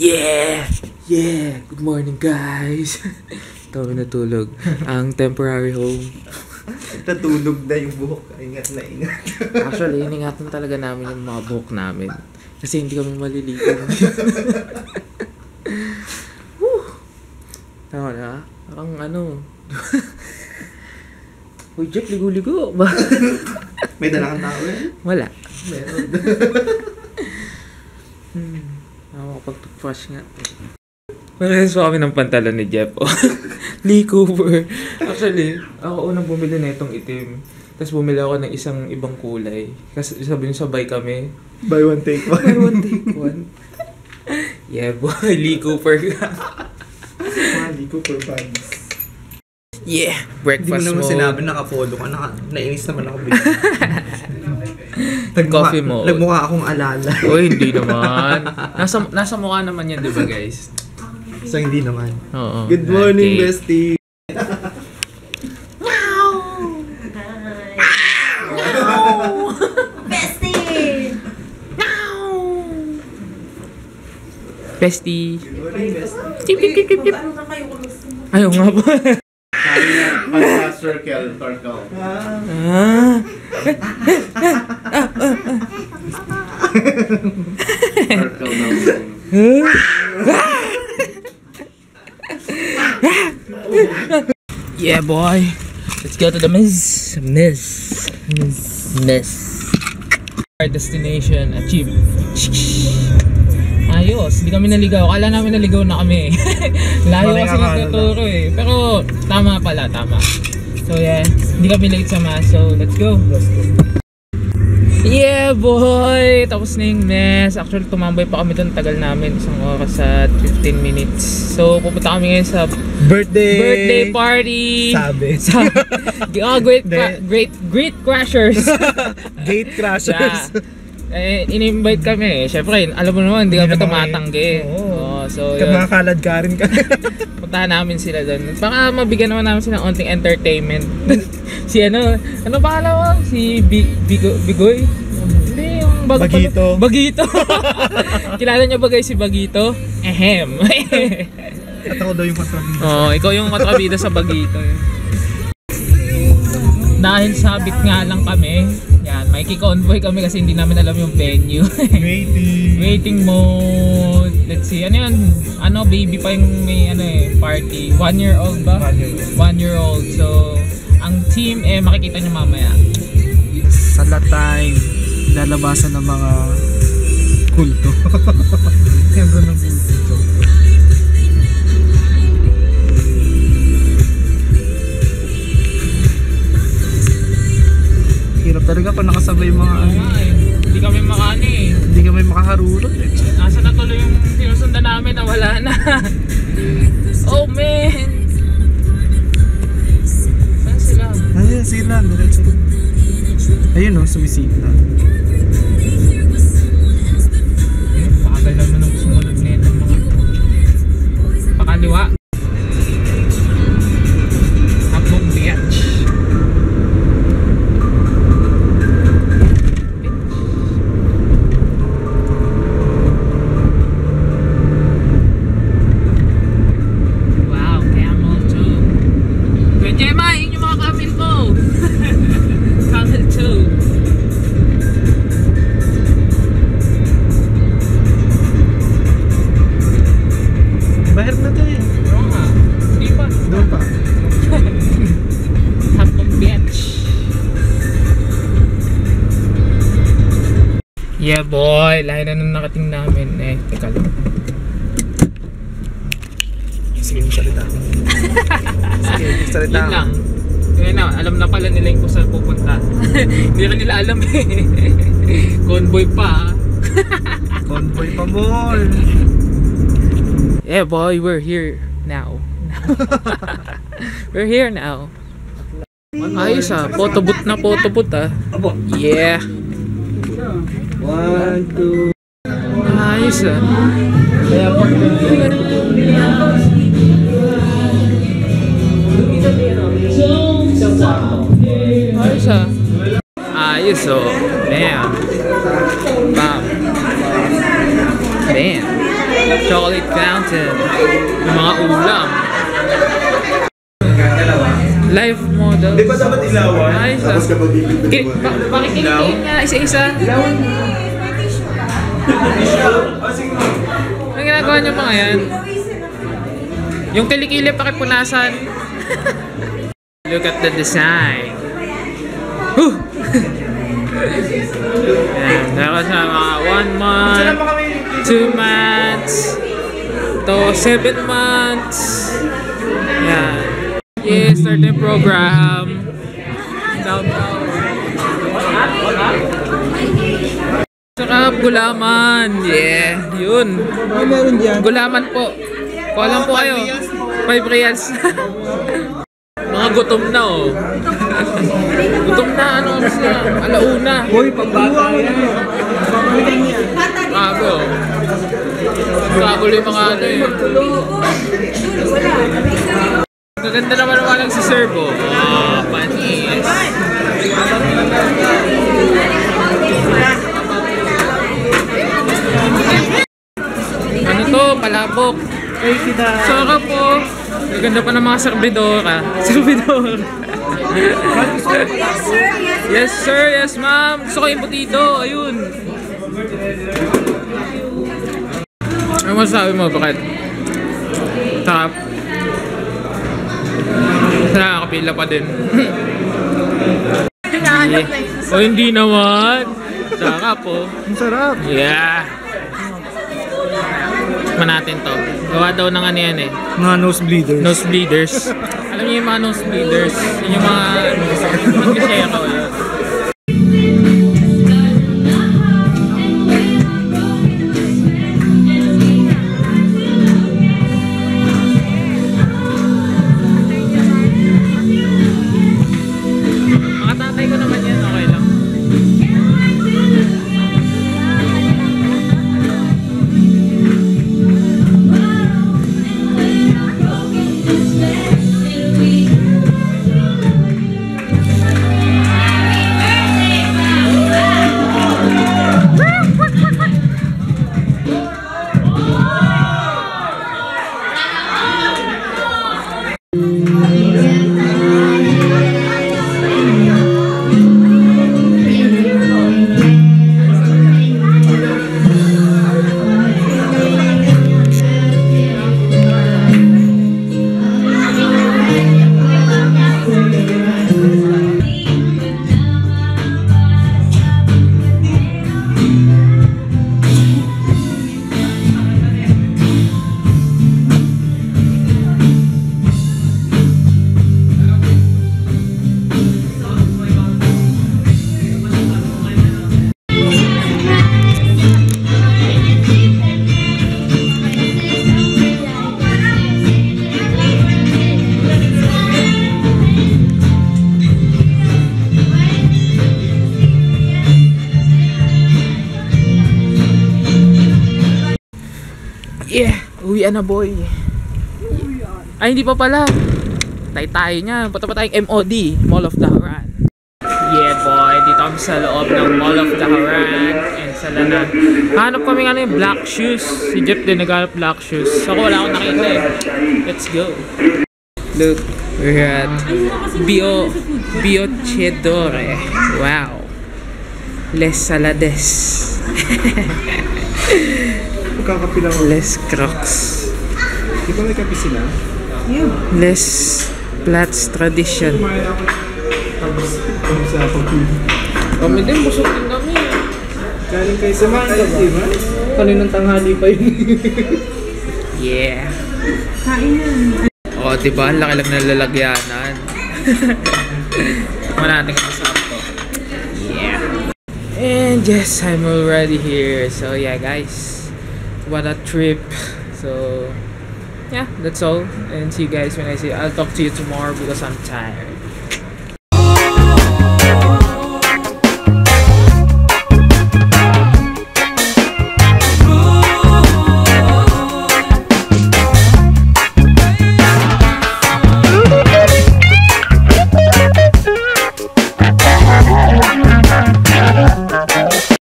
Yeah! Yeah! Good morning, guys! Ito natulog. Ang temporary home. Natulog na yung buhok. Ingat na ingat. Actually, iningatan talaga namin yung mga buhok namin. Kasi hindi kami maliligo. Whew! Tama na? Parang ano... Uy, Jeff, ligo-ligo. May dala kang tao eh. Wala. Meron. Hmm. Nakakapag-toothbrush nga. Parehas pa kami ng pantalon ni Jeff. Oh. Lee Cooper. Actually, ako unang bumili na itong itim. Tapos bumili ako ng isang ibang kulay. Kasi sabi niyo sabay kami. Buy one take one. Buy one, take one. yeah, boy. Lee Cooper ka. Mali ko for fans. yeah, Hindi mo breakfast naman mo. sinabi nakapolo ka. Naka, nainis naman ako bigla. Coffee mo. Nagmukha akong alala. Uy, hindi naman. Nasa, nasa mukha naman yan, di ba guys? So hindi naman. Oo. Good morning, Okay. bestie. Bestie! Bestie. Good morning, bestie. Tip, tip, tip, tip, Ah. Yeah, boy. Let's go to the Miss. Miss. Miss. Miss. Our destination achieved. Ayos, hindi kami naligaw. Akala namin naligaw na kami. Layo kasi nagtuturo eh. Pero tama pala, tama. So yeah, hindi kami late sa mass. So let's go. Yeah boy! Tapos na yung mess. Actually tumambay pa kami doon. Tagal namin. Isang oras at 15 minutes. So pupunta kami ngayon sa Birthday! birthday party. Sabi. Sa oh, great, Hindi. cra- great, great crashers. Gate crashers. Yeah. Eh, in-invite kami eh. Siyempre, alam mo naman, hindi kami tumatanggi. Oo. Oo, so, Kaya yun. mga kalad ka rin ka. Puntahan namin sila doon. Baka mabigyan naman namin sila ng onting entertainment. si ano, ano pangalan mo? Si Bi- Bigo, Bigoy? Hindi, yung bago Bagito. Bagito. Kilala niyo ba guys si Bagito? Ehem. At ako daw yung kontrabida. Oo, oh, ikaw yung katrabida sa Bagito. eh. Dahil sabit nga lang kami, yan, may convoy kami kasi hindi namin alam yung venue. Waiting. Waiting mode. Let's see, ano yun? Ano, baby pa yung may ano eh, party. One year old ba? One year old. One year old. So, ang team eh, makikita nyo mamaya. Sa latay, lalabasan ng mga kulto. Miyembro ng kulto. Talaga pag nakasabay mga ano. Ay, hindi kami makani eh. Hindi ka may makaharurot eh. Nasa na tuloy yung sinusundan namin na wala na. oh man! Saan sila? Ayun sila, diretso. Ayun o, sumisita. Pakagay Doon pa. Hapong. Yeah boy, lahi na nung nakating namin eh. Teka lang. Sige, magsalita. Sige, magsalita. Yun lang. Kaya na, alam na pala nila yung kung saan pupunta. Hindi rin nila alam eh. Convoy pa ah. Convoy pa mall. Yeah boy, we're here now. we're here now. Ayos ah, photobooth na photobooth ah. Yeah. One, two. Ayos ah. Ayos ah. Ayos oh. Damn. Bam. Damn. Chocolate fountain. Yung mga ulam. Life model. Di ba dapat ilawan? Ayos ah. Tapos kapag bibigyan Ki- mo. ba- Bakit kinikiin nga isa-isa? Ano ginagawa niyo mga yan? Yung kilikili pakipunasan. Look at the design. Whew! Yan. Tapos na mga one month, two months, to seven months. Yan. Yeah, start the program. Down, down. Sarap, gulaman. Yeah, yun. Meron dyan. Gulaman po. Kuha po kayo. 5 reals. Mga gutom na oh. gutom na ano na. Alauna. Uy, pagbata yan. Oh. Kagulo yung mga ano eh. Gaganda naman naman lang si Servo. Oh, panis. Ano to? Palabok. Sarap po. Gaganda pa ng mga servidora. Servidor. yes sir, yes ma'am. Gusto ko yung butido. Ayun. Ano masasabi mo? Bakit? Sarap. Nakakapila pa din. yeah. O hindi naman. Sarap po. Ang sarap. Yeah. Tikman natin to. Gawa daw ng ano yan eh. Mga nosebleeders. Nosebleeders. Alam niyo yung mga nosebleeders? Yun yung mga Englishero yun. Uwian na boy! Ay, hindi pa pala! Tay-tayo niya. Punta pa tayong MOD, Mall of Daharan. Yeah boy, dito kami sa loob ng Mall of Daharan and sa Lana. Hanap kami ano yung black shoes. Si Jeff din naghanap black shoes. Ako wala akong nakita eh. Let's go. Look, we're at Bio Bio Chedore. Wow. Les Salades. Magkakapilang Les Crocs. Di ba may kape sila? Les Plats Tradition. Tapos, sa pagpili. Kami din, busog din kami. Galing kayo sa mga di ba? Kaninang tanghali pa yun. Yeah. Oo, diba? Ang laki lang ng lalagyanan. Tikman natin kung masarap to. Yeah. And yes, I'm already here. So yeah, guys. What a trip. So, yeah, that's all. And see you guys when I say I'll talk to you tomorrow because I'm tired.